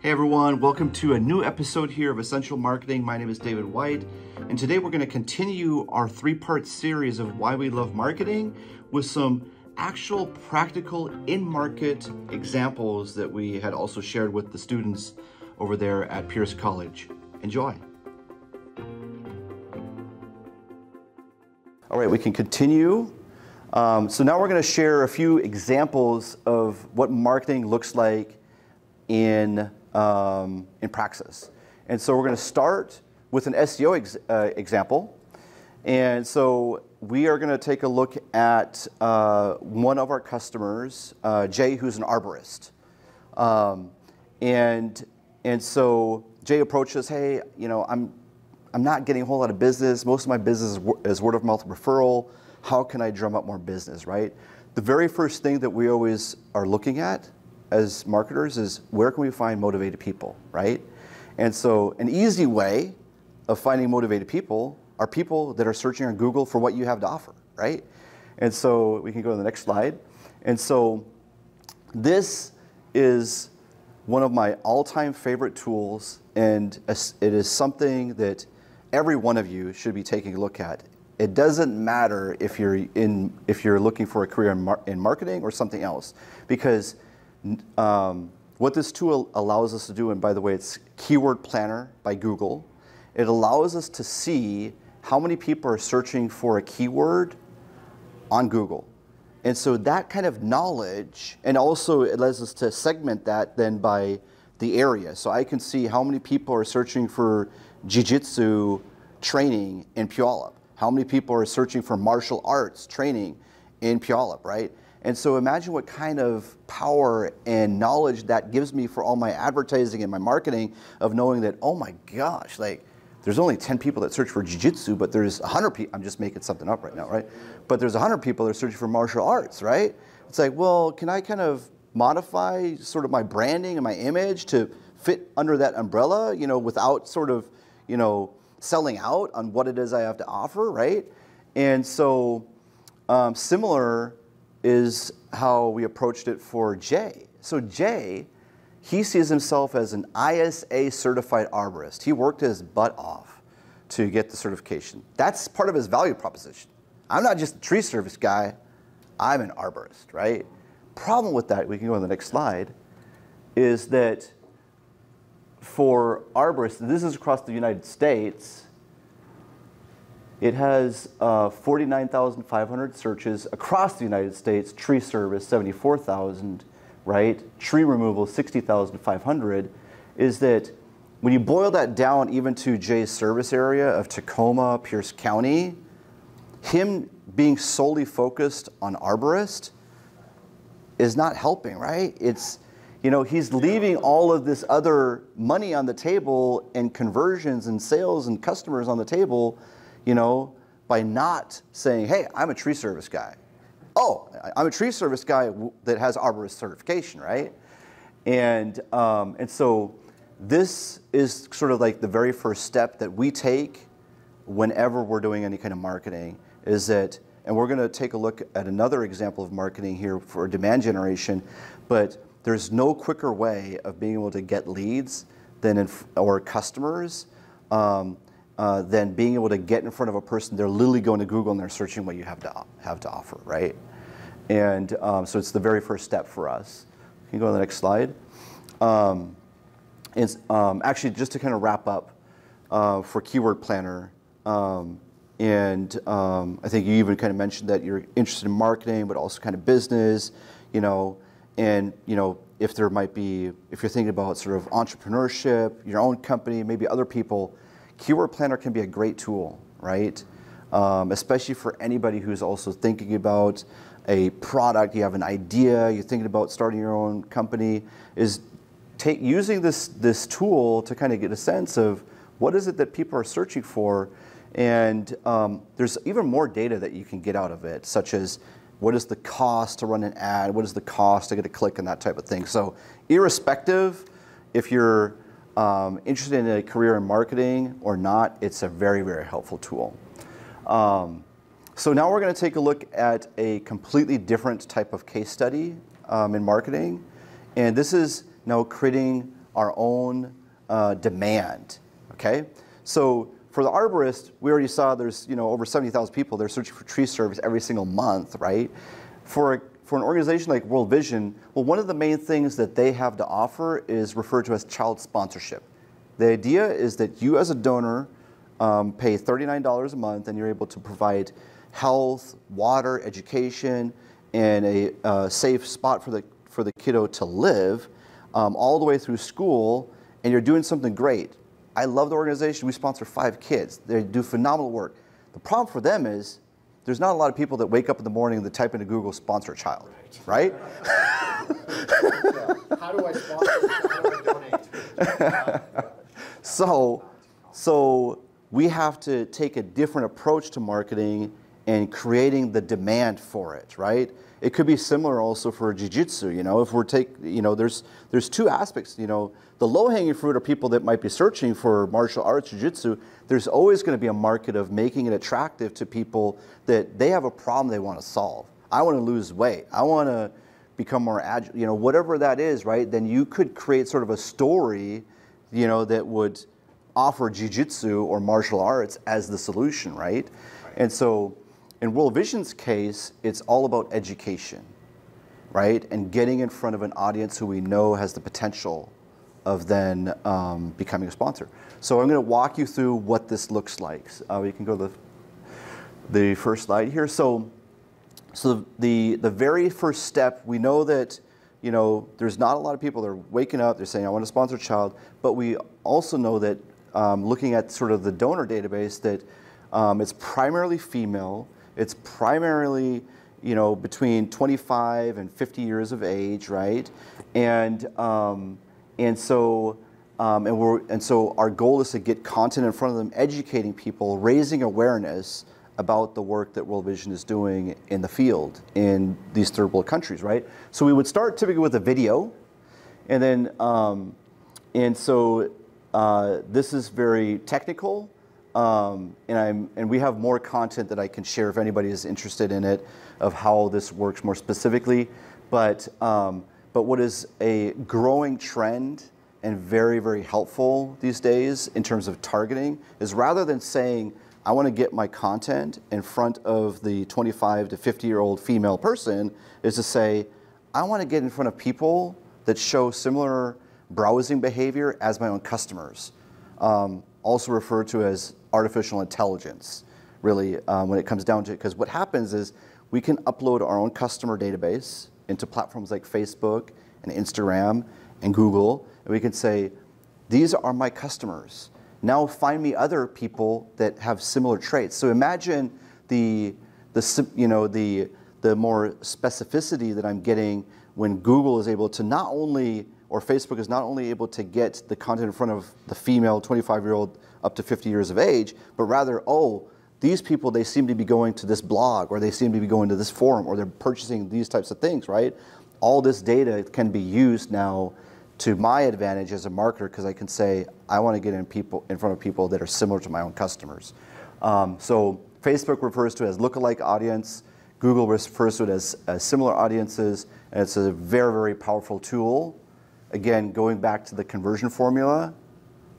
Hey everyone, welcome to a new episode here of Essential Marketing. My name is David White, and today we're going to continue our three part series of why we love marketing with some actual practical in market examples that we had also shared with the students over there at Pierce College. Enjoy. All right, we can continue. Um, so now we're going to share a few examples of what marketing looks like in, um, in praxis. And so we're going to start with an SEO ex uh, example. And so we are going to take a look at uh, one of our customers, uh, Jay, who's an arborist. Um, and, and so Jay approaches, hey, you know, I'm, I'm not getting a whole lot of business. Most of my business is word of mouth referral. How can I drum up more business, right? The very first thing that we always are looking at as marketers is where can we find motivated people, right? And so an easy way of finding motivated people are people that are searching on Google for what you have to offer, right? And so we can go to the next slide. And so this is one of my all-time favorite tools, and it is something that every one of you should be taking a look at. It doesn't matter if you're in if you're looking for a career in, mar in marketing or something else, because um, what this tool allows us to do, and by the way, it's Keyword Planner by Google. It allows us to see how many people are searching for a keyword on Google. And so that kind of knowledge, and also it allows us to segment that then by the area. So I can see how many people are searching for jiu-jitsu training in Puyallup. How many people are searching for martial arts training in Puyallup, right? And so imagine what kind of power and knowledge that gives me for all my advertising and my marketing of knowing that, oh my gosh, like there's only 10 people that search for jiu-jitsu, but there's 100 people, I'm just making something up right now, right? But there's 100 people that are searching for martial arts, right? It's like, well, can I kind of modify sort of my branding and my image to fit under that umbrella, you know, without sort of, you know, selling out on what it is I have to offer, right? And so um, similar is how we approached it for Jay. So Jay, he sees himself as an ISA certified arborist. He worked his butt off to get the certification. That's part of his value proposition. I'm not just a tree service guy, I'm an arborist, right? Problem with that, we can go on the next slide, is that for arborists, this is across the United States, it has uh, 49,500 searches across the United States, tree service 74,000, right? Tree removal 60,500, is that when you boil that down even to Jay's service area of Tacoma, Pierce County, him being solely focused on arborist is not helping, right? It's, you know, he's leaving all of this other money on the table and conversions and sales and customers on the table you know, by not saying, hey, I'm a tree service guy. Oh, I'm a tree service guy that has arborist certification, right? And, um, and so this is sort of like the very first step that we take whenever we're doing any kind of marketing is that, and we're going to take a look at another example of marketing here for demand generation, but there's no quicker way of being able to get leads than in, or customers um, uh, than being able to get in front of a person. They're literally going to Google and they're searching what you have to have to offer, right? And um, so it's the very first step for us. Can you go to the next slide? Um, um, actually, just to kind of wrap up uh, for Keyword Planner, um, and um, I think you even kind of mentioned that you're interested in marketing, but also kind of business, you know, and you know if there might be, if you're thinking about sort of entrepreneurship, your own company, maybe other people, Keyword Planner can be a great tool, right? Um, especially for anybody who's also thinking about a product, you have an idea, you're thinking about starting your own company, is take, using this, this tool to kind of get a sense of what is it that people are searching for and um, there's even more data that you can get out of it, such as what is the cost to run an ad, what is the cost to get a click and that type of thing. So irrespective, if you're um, interested in a career in marketing or not, it's a very, very helpful tool. Um, so now we're going to take a look at a completely different type of case study um, in marketing. And this is now creating our own uh, demand. Okay, so for the arborist, we already saw there's you know over 70,000 people they're searching for tree service every single month, right? For for an organization like World Vision, well, one of the main things that they have to offer is referred to as child sponsorship. The idea is that you as a donor um, pay $39 a month and you're able to provide health, water, education, and a uh, safe spot for the, for the kiddo to live um, all the way through school, and you're doing something great. I love the organization. We sponsor five kids. They do phenomenal work. The problem for them is there's not a lot of people that wake up in the morning and they type into Google sponsor child, right? right? yeah. How do I sponsor? How do I donate? so, so we have to take a different approach to marketing and creating the demand for it, right? It could be similar also for jiu-jitsu, you know, if we're take, you know, there's, there's two aspects, you know, the low-hanging fruit are people that might be searching for martial arts, jiu-jitsu. There's always going to be a market of making it attractive to people that they have a problem they want to solve. I want to lose weight. I want to become more agile, you know, whatever that is, right? Then you could create sort of a story, you know, that would offer jiu-jitsu or martial arts as the solution, right? right. And so in World Vision's case, it's all about education, right? And getting in front of an audience who we know has the potential of then um, becoming a sponsor. So I'm going to walk you through what this looks like. Uh, we can go to the, the first slide here. So, so the, the very first step, we know that you know, there's not a lot of people that are waking up, they're saying, I want to sponsor a child, but we also know that um, looking at sort of the donor database that um, it's primarily female, it's primarily you know, between 25 and 50 years of age, right? And, um, and so, um, and, we're, and so our goal is to get content in front of them, educating people, raising awareness about the work that World Vision is doing in the field in these third world countries, right? So we would start typically with a video, and then, um, and so uh, this is very technical, um, and, I'm, and we have more content that I can share if anybody is interested in it of how this works more specifically. But, um, but what is a growing trend and very, very helpful these days in terms of targeting is rather than saying, I want to get my content in front of the 25 to 50 year old female person, is to say, I want to get in front of people that show similar browsing behavior as my own customers. Um, also referred to as artificial intelligence, really, um, when it comes down to it. Because what happens is we can upload our own customer database into platforms like Facebook and Instagram and Google, and we can say, these are my customers. Now find me other people that have similar traits. So imagine the, the, you know, the, the more specificity that I'm getting when Google is able to not only, or Facebook is not only able to get the content in front of the female 25 year old up to 50 years of age, but rather, oh, these people, they seem to be going to this blog or they seem to be going to this forum or they're purchasing these types of things, right? All this data can be used now to my advantage as a marketer because I can say, I want to get in, people, in front of people that are similar to my own customers. Um, so Facebook refers to it as lookalike audience. Google refers to it as, as similar audiences. And it's a very, very powerful tool. Again, going back to the conversion formula,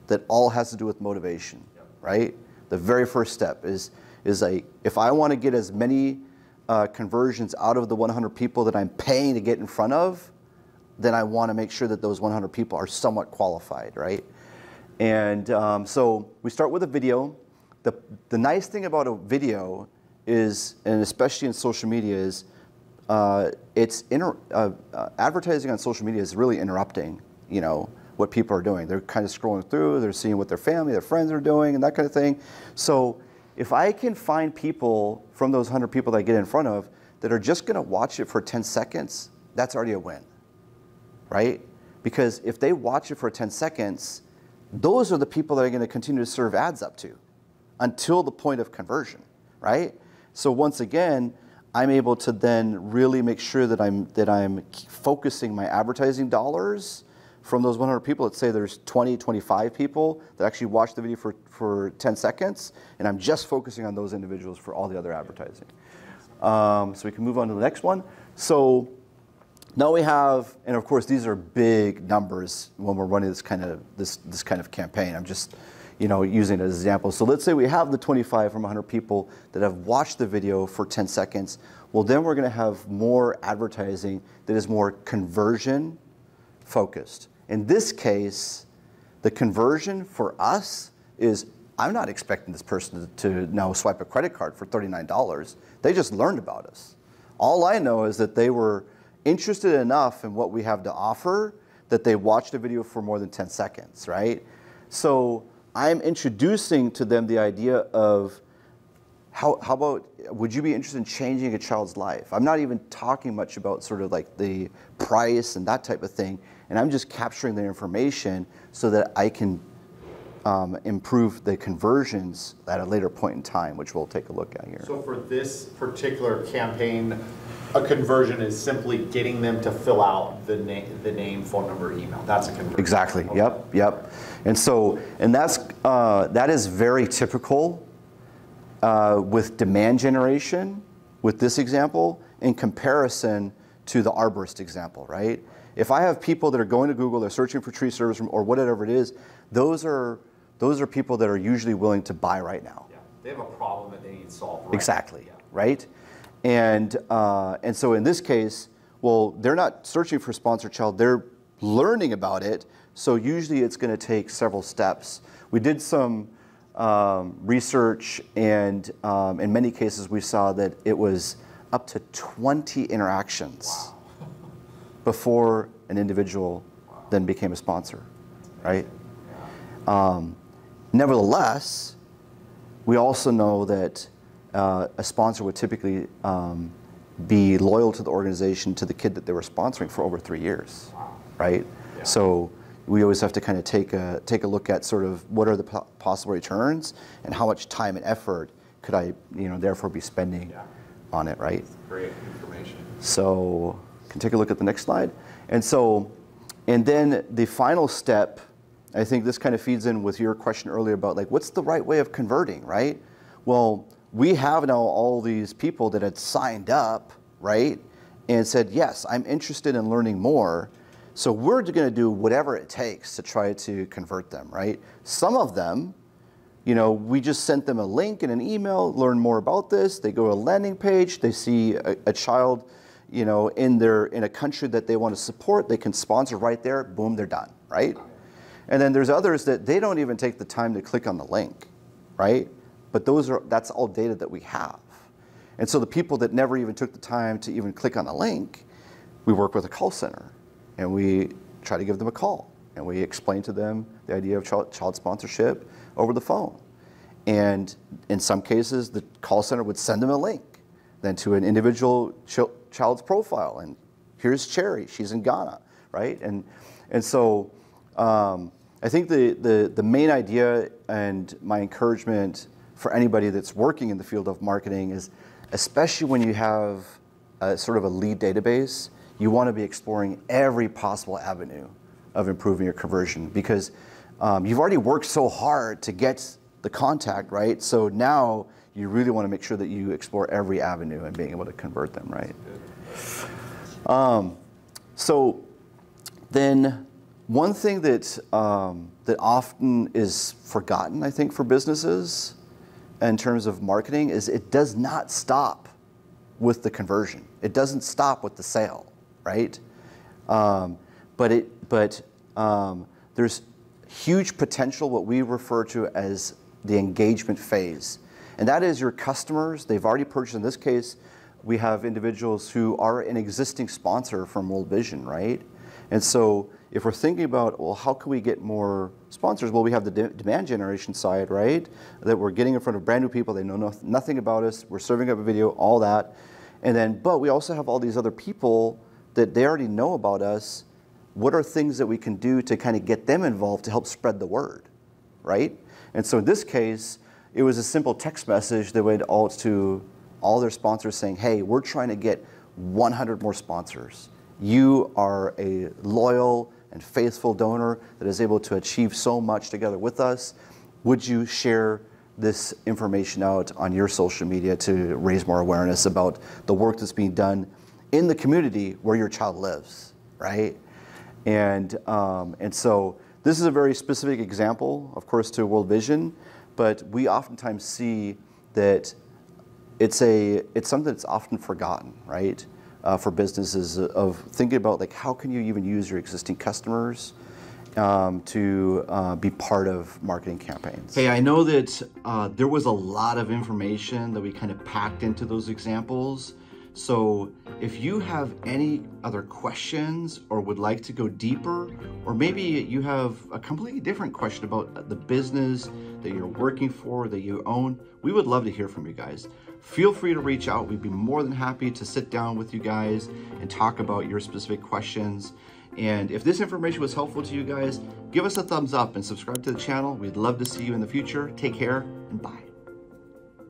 that all has to do with motivation, right? The very first step is, is a, if I want to get as many uh, conversions out of the 100 people that I'm paying to get in front of, then I want to make sure that those 100 people are somewhat qualified, right? And um, so we start with a video. The, the nice thing about a video is, and especially in social media, is uh, it's inter, uh, uh, advertising on social media is really interrupting, you know, what people are doing. They're kind of scrolling through, they're seeing what their family, their friends are doing, and that kind of thing. So if I can find people from those 100 people that I get in front of that are just going to watch it for 10 seconds, that's already a win, right? Because if they watch it for 10 seconds, those are the people that are going to continue to serve ads up to until the point of conversion, right? So once again, I'm able to then really make sure that I'm that I'm focusing my advertising dollars from those 100 people, let's say there's 20, 25 people that actually watch the video for, for 10 seconds, and I'm just focusing on those individuals for all the other advertising. Um, so we can move on to the next one. So now we have, and of course these are big numbers when we're running this kind of this this kind of campaign. I'm just, you know, using it as an example. So let's say we have the 25 from 100 people that have watched the video for 10 seconds. Well, then we're going to have more advertising that is more conversion focused. In this case, the conversion for us is I'm not expecting this person to, now swipe a credit card for $39. They just learned about us. All I know is that they were interested enough in what we have to offer that they watched a video for more than 10 seconds, right? So I'm introducing to them the idea of how, how about, would you be interested in changing a child's life? I'm not even talking much about sort of like the price and that type of thing, and I'm just capturing the information so that I can um, improve the conversions at a later point in time, which we'll take a look at here. So for this particular campaign, a conversion is simply getting them to fill out the name, the name, phone number, email. That's a conversion. Exactly. Okay. Yep. Yep. And so, and that's uh, that is very typical uh, with demand generation with this example in comparison to the arborist example, right? If I have people that are going to Google, they're searching for tree service or whatever it is, those are those are people that are usually willing to buy right now. Yeah, they have a problem that they need solved. Right. Exactly. Yeah. Right. And uh, and so in this case, well, they're not searching for sponsor child; they're learning about it. So usually, it's going to take several steps. We did some um, research, and um, in many cases, we saw that it was up to 20 interactions Wow. before an individual then became a sponsor, right? Um, nevertheless, we also know that uh, a sponsor would typically um, be loyal to the organization, to the kid that they were sponsoring for over three years, right? Yeah. So we always have to kind of take a take a look at sort of what are the po- possible returns and how much time and effort could I, you know, therefore be spending Yeah. on it, right? Great information. So can take a look at the next slide. And so, and then the final step, I think this kind of feeds in with your question earlier about like, what's the right way of converting, right? Well, we have now all these people that had signed up, right? And said, yes, I'm interested in learning more. So we're going to do whatever it takes to try to convert them, right? Some of them, you know, we just sent them a link in an email, learn more about this. They go to a landing page, they see a, a child, you know, in their in a country that they want to support, they can sponsor right there, boom, they're done, right? And then there's others that they don't even take the time to click on the link, right? But those are that's all data that we have. And so the people that never even took the time to even click on the link, we work with a call center and we try to give them a call and we explain to them the idea of child, sponsorship over the phone. And in some cases, the call center would send them a link then to an individual chil- child's profile. And here's Cherry, she's in Ghana, right? And, and so um, I think the, the, the main idea and my encouragement for anybody that's working in the field of marketing is, especially when you have a, sort of a lead database, you want to be exploring every possible avenue of improving your conversion because um, you've already worked so hard to get the contact, right? So now you really want to make sure that you explore every avenue and being able to convert them, right? Um, so then one thing that, um, that often is forgotten, I think, for businesses in terms of marketing is it does not stop with the conversion. It doesn't stop with the sale, right? Um, but it, but um, there's huge potential, what we refer to as the engagement phase. And that is your customers, they've already purchased, in this case, we have individuals who are an existing sponsor from World Vision, right? And so if we're thinking about, well, how can we get more sponsors? Well, we have the de- demand generation side, right? That we're getting in front of brand new people, they know no- nothing about us, we're serving up a video, all that. And then, but we also have all these other people that they already know about us. What are things that we can do to kind of get them involved to help spread the word, right? And so in this case, it was a simple text message that went out to all their sponsors saying, hey, we're trying to get 100 more sponsors. You are a loyal and faithful donor that is able to achieve so much together with us. Would you share this information out on your social media to raise more awareness about the work that's being done in the community where your child lives, right? And, um, and so this is a very specific example, of course, to World Vision, but we oftentimes see that it's, a, it's something that's often forgotten, right? Uh, for businesses of thinking about like how can you even use your existing customers um, to uh, be part of marketing campaigns. Hey, I know that uh, there was a lot of information that we kind of packed into those examples. So if you have any other questions or would like to go deeper, or maybe you have a completely different question about the business that you're working for, that you own, we would love to hear from you guys. Feel free to reach out. We'd be more than happy to sit down with you guys and talk about your specific questions. And if this information was helpful to you guys, give us a thumbs up and subscribe to the channel. We'd love to see you in the future. Take care and bye.